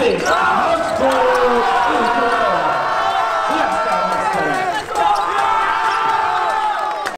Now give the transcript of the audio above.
happy.